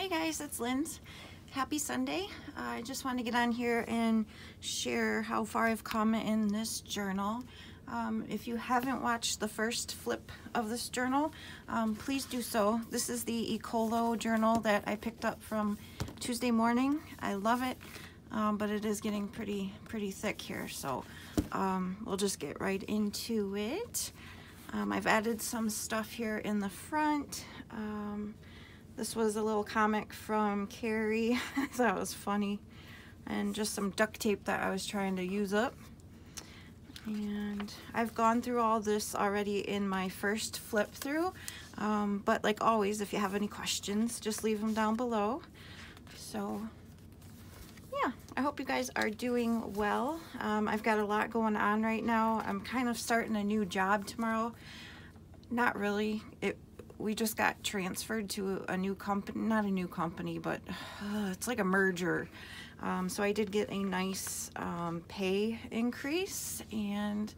Hey guys, it's Linz. Happy Sunday. Uh, I just want to get on here and share how far I've come in this journal. Um, if you haven't watched the first flip of this journal, um, please do so. This is the Eccolo journal that I picked up from Tuesday morning. I love it, um, but it is getting pretty, pretty thick here, so um, we'll just get right into it. Um, I've added some stuff here in the front. This was a little comic from Carrie. I thought it was funny. And just some duct tape that I was trying to use up. And I've gone through all this already in my first flip through. Um, but like always, if you have any questions, just leave them down below. So yeah, I hope you guys are doing well. Um, I've got a lot going on right now. I'm kind of starting a new job tomorrow. Not really. It we just got transferred to a new company, not a new company, but uh, it's like a merger. Um, so I did get a nice um, pay increase and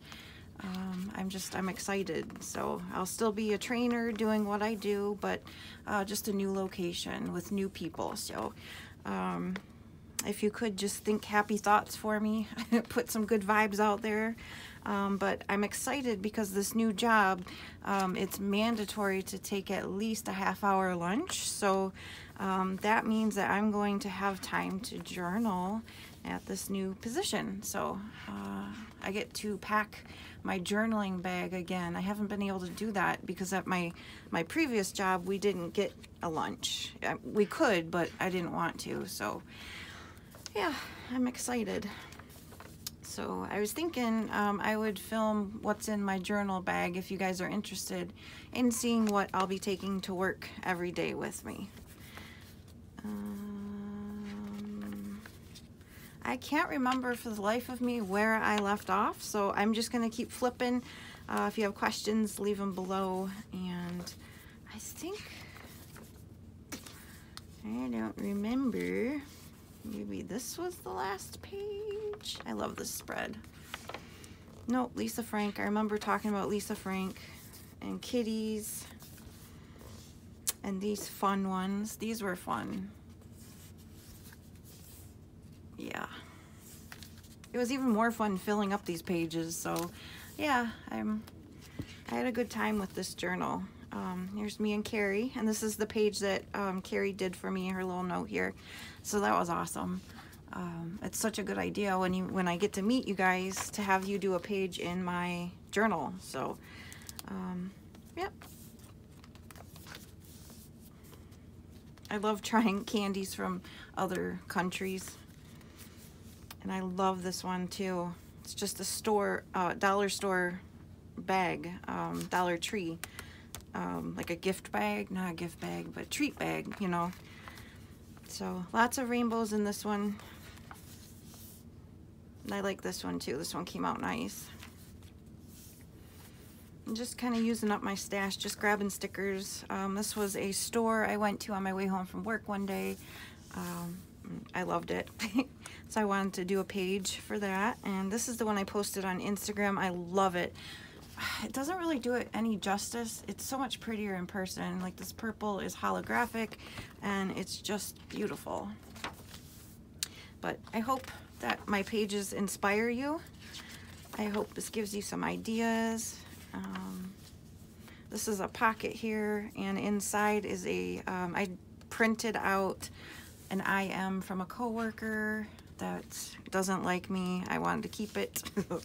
um, I'm just, I'm excited. So I'll still be a trainer doing what I do, but uh, just a new location with new people. So um, if you could just think happy thoughts for me, put some good vibes out there. Um, but I'm excited because this new job, um, it's mandatory to take at least a half hour lunch. So um, that means that I'm going to have time to journal at this new position. So uh, I get to pack my journaling bag again. I haven't been able to do that because at my, my previous job, we didn't get a lunch. Uh, we could, but I didn't want to. So yeah, I'm excited. So I was thinking um, I would film what's in my journal bag if you guys are interested in seeing what I'll be taking to work every day with me. Um, I can't remember for the life of me where I left off, so I'm just going to keep flipping. Uh, if you have questions, leave them below. And I think, I don't remember. Maybe this was the last page. I love this spread. Nope, Lisa Frank. I remember talking about Lisa Frank and kitties and these fun ones. These were fun. Yeah. It was even more fun filling up these pages. So yeah, I'm, I had a good time with this journal. Um, here's me and Carrie, and this is the page that um, Carrie did for me, her little note here. So that was awesome. Um, it's such a good idea when you when I get to meet you guys to have you do a page in my journal. So, um, yep. I love trying candies from other countries. And I love this one too. It's just a store, uh, dollar store bag, um, Dollar Tree. Um, like a gift bag, not a gift bag, but treat bag, you know. So lots of rainbows in this one. I like this one too. This one came out nice. I'm just kind of using up my stash, just grabbing stickers. Um, this was a store I went to on my way home from work one day. Um, I loved it. so I wanted to do a page for that. And this is the one I posted on Instagram. I love it. it doesn't really do it any justice. It's so much prettier in person. Like this purple is holographic and it's just beautiful. But I hope that my pages inspire you. I hope this gives you some ideas. Um, this is a pocket here and inside is a. Um, I printed out an IM from a coworker that doesn't like me. I wanted to keep it.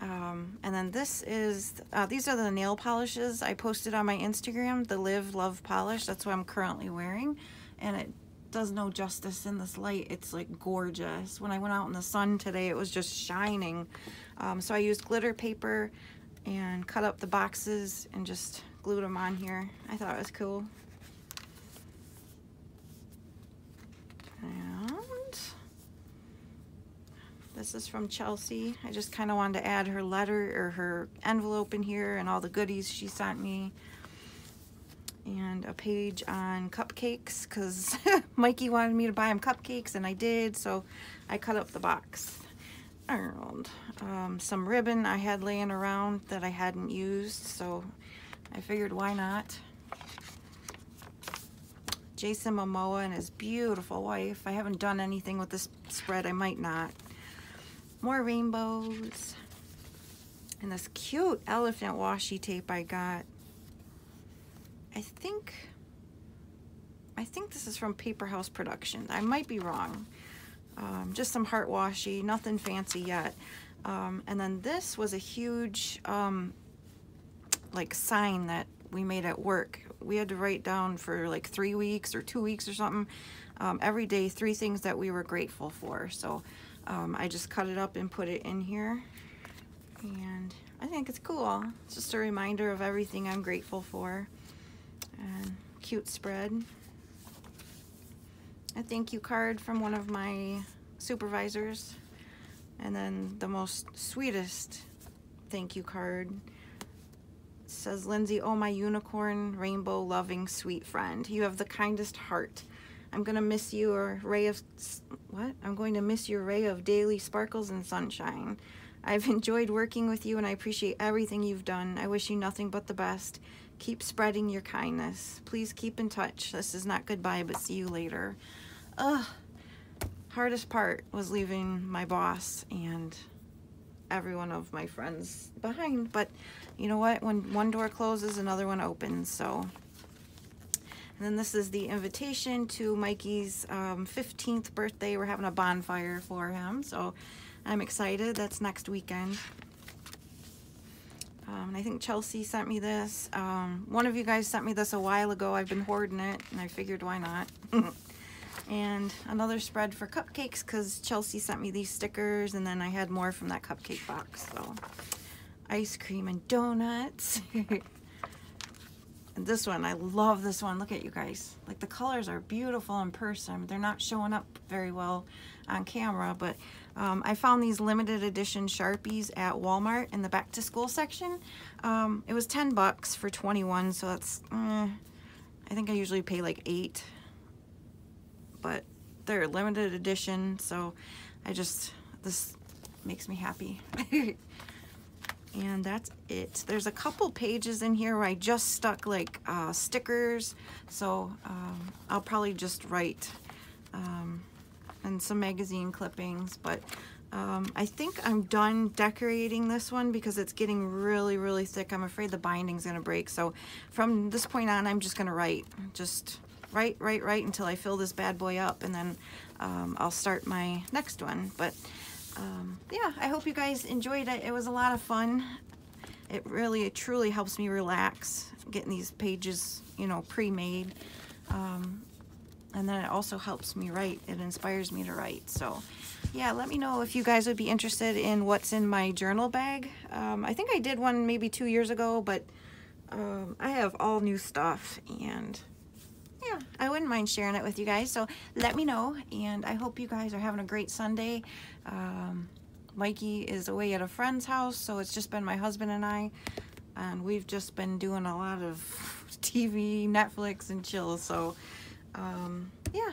Um, and then this is, uh, these are the nail polishes I posted on my Instagram, the Live Love Polish. That's what I'm currently wearing. And it does no justice in this light. It's like gorgeous. When I went out in the sun today, it was just shining. Um, so I used glitter paper and cut up the boxes and just glued them on here. I thought it was cool. This is from Chelsea. I just kind of wanted to add her letter or her envelope in here and all the goodies she sent me. And a page on cupcakes because Mikey wanted me to buy him cupcakes and I did. So I cut up the box. And um, some ribbon I had laying around that I hadn't used. So I figured why not. Jason Momoa and his beautiful wife. I haven't done anything with this spread. I might not. More rainbows. And this cute elephant washi tape I got. I think, I think this is from Paper House Productions. I might be wrong. Um, just some heart washi, nothing fancy yet. Um, and then this was a huge, um, like sign that we made at work. We had to write down for like three weeks or two weeks or something, um, every day, three things that we were grateful for. So um, I just cut it up and put it in here. And I think it's cool. It's just a reminder of everything I'm grateful for. And cute spread. A thank you card from one of my supervisors. And then the most sweetest thank you card says Lindsey, oh my unicorn, rainbow loving sweet friend. You have the kindest heart. I'm gonna miss your ray of what? I'm going to miss your ray of daily sparkles and sunshine. I've enjoyed working with you and I appreciate everything you've done. I wish you nothing but the best. Keep spreading your kindness. Please keep in touch. This is not goodbye, but see you later. Ugh. Hardest part was leaving my boss and every one of my friends behind. But you know what? When one door closes, another one opens. So, and then this is the invitation to Mikey's um, 15th birthday. We're having a bonfire for him. So I'm excited. That's next weekend. Um, and I think Chelsea sent me this. Um, one of you guys sent me this a while ago. I've been hoarding it, and I figured why not. and another spread for cupcakes because Chelsea sent me these stickers and then I had more from that cupcake box so ice cream and donuts this one I love this one. Look at you guys. Like the colors are beautiful in person. They're not showing up very well on camera but um, I found these limited edition Sharpies at Walmart in the back to school section. Um, it was 10 bucks for 21 so that's eh, I think I usually pay like eight. But they're limited edition so I just this makes me happy and that's it. There's a couple pages in here where I just stuck like uh, stickers. So um, I'll probably just write um, and some magazine clippings. But um, I think I'm done decorating this one because it's getting really really thick. I'm afraid the binding's gonna break. So from this point on I'm just gonna write. Just right, right, right until I fill this bad boy up. And then um, I'll start my next one. But um, yeah, I hope you guys enjoyed it. It was a lot of fun. It really, it truly helps me relax getting these pages, you know, pre-made. Um, and then it also helps me write. It inspires me to write. So yeah, let me know if you guys would be interested in what's in my journal bag. Um, I think I did one maybe two years ago, but um, I have all new stuff and yeah, I wouldn't mind sharing it with you guys. So let me know, and I hope you guys are having a great Sunday. Um, Mikey is away at a friend's house, so it's just been my husband and I, and we've just been doing a lot of TV, Netflix, and chill. So, um, yeah.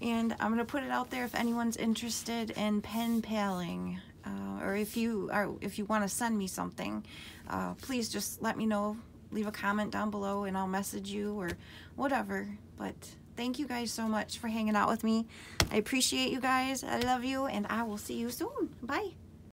And I'm gonna put it out there if anyone's interested in pen paling, uh, or if you are, if you want to send me something, uh, please just let me know leave a comment down below and I'll message you or whatever. But thank you guys so much for hanging out with me. I appreciate you guys. I love you and I will see you soon. Bye.